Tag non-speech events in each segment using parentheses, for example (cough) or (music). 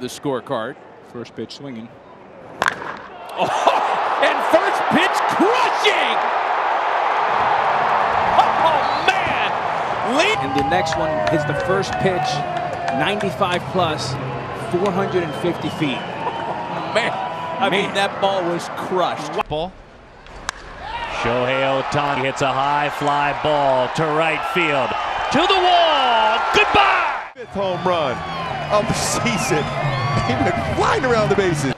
the scorecard. First pitch swinging. (laughs) Oh, and first pitch crushing! Oh, man! Lead. And the next one is the first pitch, 95 plus, 450 feet. (laughs) Man, I mean, that ball was crushed. Ball. Shohei Ohtani hits a high fly ball to right field. To the wall. Goodbye. Fifth home run of the season. (laughs) Went flying around the bases.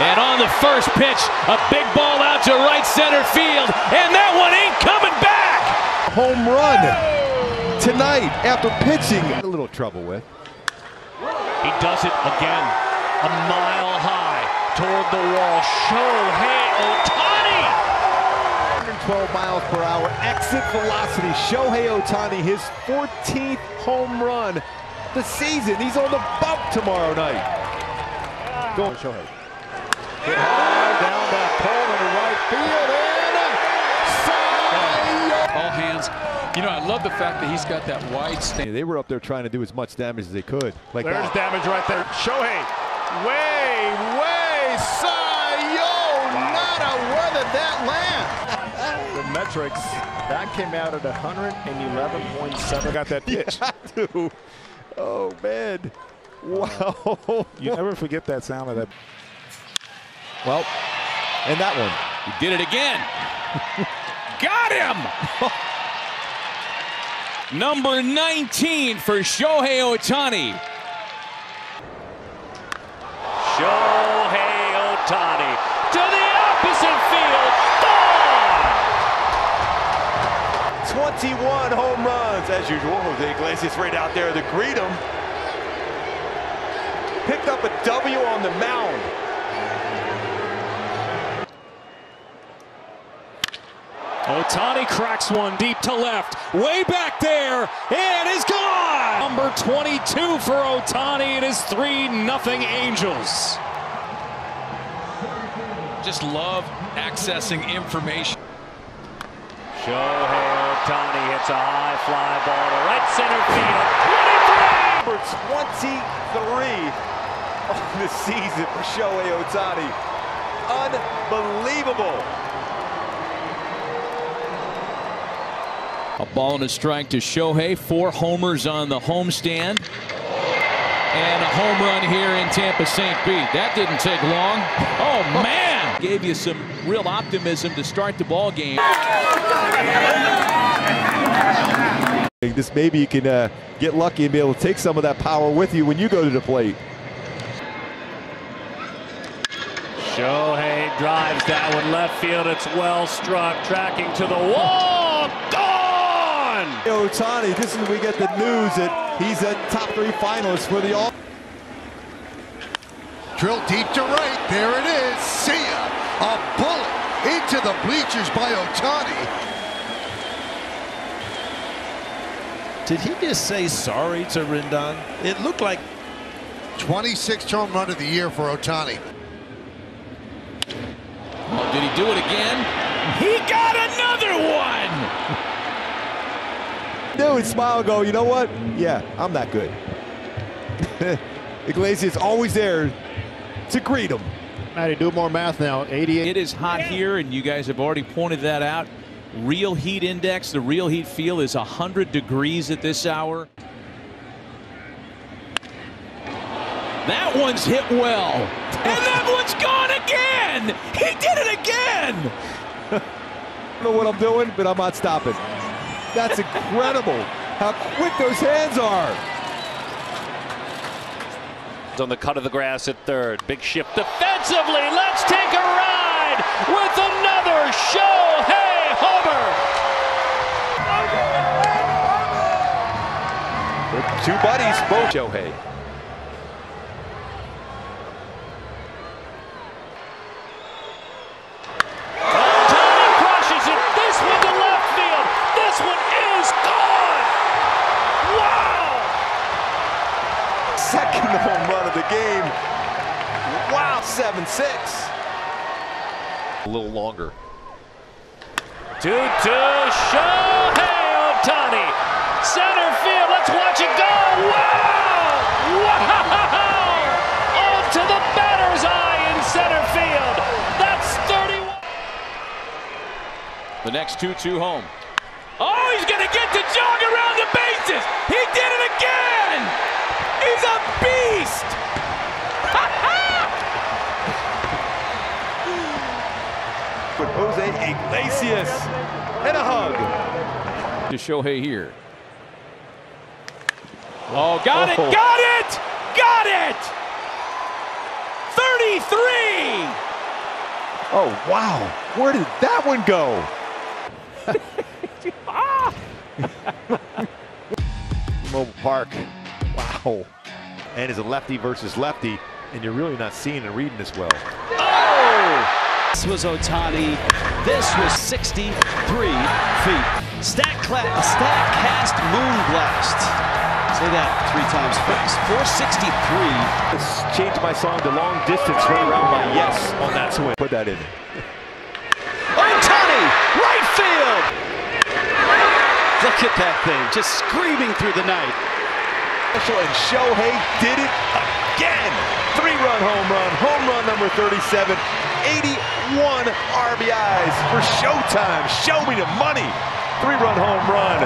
And on the first pitch, a big ball out to right center field, and that one ain't coming back. Home run tonight after pitching. A little trouble with. He does it again. A mile high toward the wall. Shohei Ohtani. 112 miles per hour exit velocity. Shohei Ohtani, his 14th home run the season. He's on the bump tomorrow night. Go on, Shohei. Hit high down that pole into right field and All hands. You know, I love the fact that he's got that wide stand. They were up there trying to do as much damage as they could. Like There's that. damage right there. Shohei. Way, way, sayonara. Where did that land? the metrics, that came out at 111.7. Got that (laughs) pitch. Yeah, dude. Oh, man. Uh, wow. You never forget that sound of that. Well, and that one. He did it again. Got him! (laughs) Number 19 for Shohei Ohtani. Shohei 21 home runs as usual. Jose Iglesias right out there to greet him. Picked up a W on the mound. Ohtani cracks one deep to left, way back there, and is gone. Number 22 for Ohtani it is 3 nothing Angels. Just love accessing information. Shohei Ohtani hits a high fly ball to right center field. 23 on the season for Shohei Ohtani. Unbelievable. A ball and a strike to Shohei. Four homers on the homestand. And a home run here in Tampa St. Pete. That didn't take long. Oh, man! Gave you some real optimism to start the ball game. This maybe you can uh, get lucky and be able to take some of that power with you when you go to the plate. Shohei drives that one left field. It's well struck, tracking to the wall. Gone! Ohtani, this is we get the news that he's a top three finalist for the All. Drill deep to right. There it is. See ya. A bullet into the bleachers by Ohtani. Did he just say sorry to Rendon? It looked like 26th home run of the year for Ohtani. Oh, did he do it again? He got another one! (laughs) Dude, smile and go, you know what? Yeah, I'm that good. (laughs) Iglesias always there to greet him. Matty, do more math now. 88. It is hot here, and you guys have already pointed that out. Real heat index, the real heat feel is 100 degrees at this hour. That one's hit well. And that one's gone again. He did it again. (laughs) I don't know what I'm doing, but I'm not stopping. That's incredible how quick those hands are. On the cut of the grass at third. Big shift defensively. Let's take a ride with another Shohei Homer. Two buddies, both Shohei. Ohtani crushes it. This one to left field. This one is gone. Wow. Second home run of the game. Wow, 7-6. A little longer. 2 2 Shohei Ohtani. Center field. Let's watch it go. Wow! Wow! Oh, to the batter's eye in center field. That's 31. The next 2 2 home. Oh, he's going to get to jog around the bases. He did it again. Jose Iglesias and a hug. To Shohei here. Oh, got Oh. it, got it, got it. 33. Oh, wow. Where did that one go? (laughs) Ah! (laughs) Mobile Park. Wow. And is a lefty versus lefty, and you're really not seeing and reading as well. This was Ohtani. This was 63 feet. Stack cla- Statcast Moonblast. Say that three times fast. 463. Let's change my song to long distance right around my yes on that swing. Put that in. Ohtani, right field. Look at that thing, just screaming through the night. Special and Shohei did it again. Three-run home run, home run number 37, 81 RBIs for Showtime. Show me the money. Three-run home run.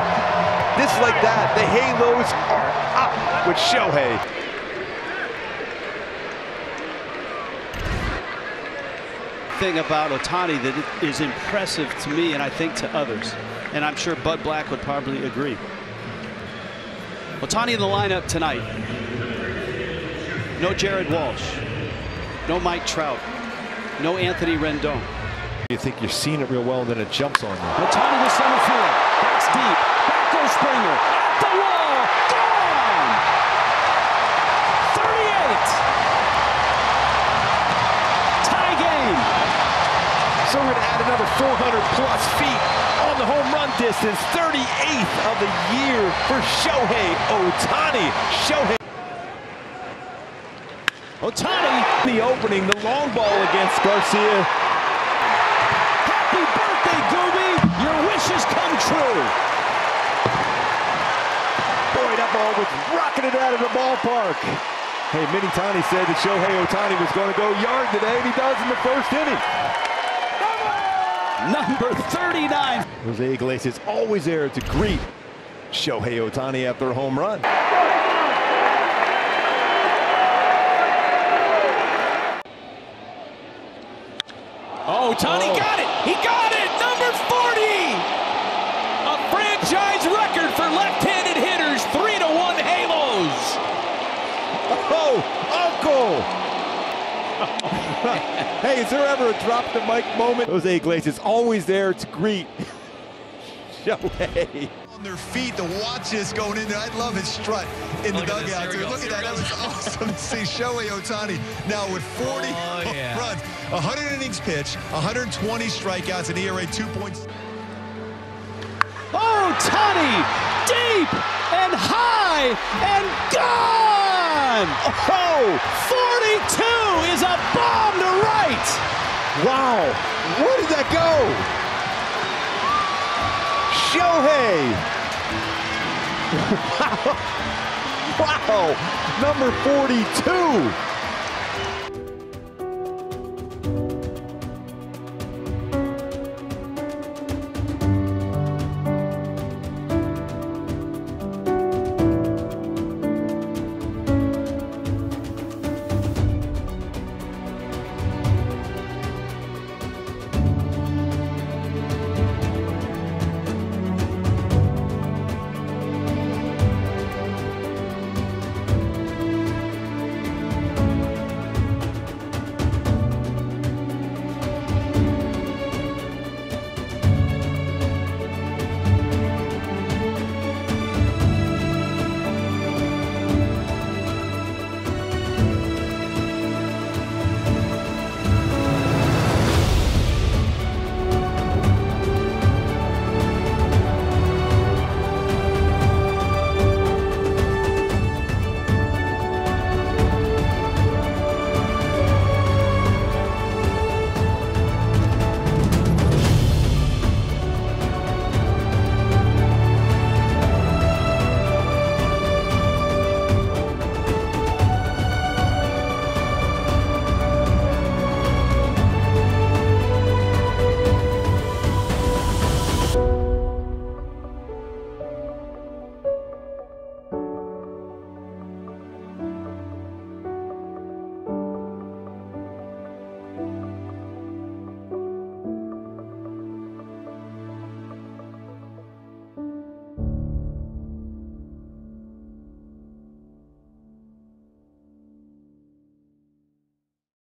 Just like that, the Halos are up with Shohei. Thing about Ohtani that is impressive to me and I think to others, and I'm sure Bud Black would probably agree. Ohtani in the lineup tonight. No Jared Walsh. No Mike Trout. No Anthony Rendon. You think you're seeing it real well, then it jumps on you. Ohtani to center field. That's deep. Back goes Springer. At the wall. Gone. 38. Tie game. So we're going to add another 400 plus feet on the home run distance. 38th of the year for Shohei Ohtani. Shohei. Ohtani. The opening, the long ball against Garcia. Happy birthday, Gooby. Your wishes come true. Boy, that ball was rocketed out of the ballpark. Hey, Mini Tani said that Shohei Ohtani was going to go yard today, and he does in the first inning. Number 39. Jose Iglesias always there to greet Shohei Ohtani after a home run. Tony Oh. got it. He got it. Number 40. A franchise record for left-handed hitters. Three to one Halos. Oh, Uncle! (laughs) hey, is there ever a drop the mic moment? Jose Iglesias always there to greet (laughs) Shohei. On their feet to watch this going in there. I love his strut in the Look at dugout. Dude. Look at that. That was (laughs) awesome to see Shohei Ohtani now with 40 Oh, home yeah. runs, 100 innings pitched, 120 strikeouts, an ERA 2 points. Oh, Tani. Deep and high and gone. Oh, 42 is a bomb to right. wow! Where did that go? Shohei! (laughs) Wow! Wow! Number 42!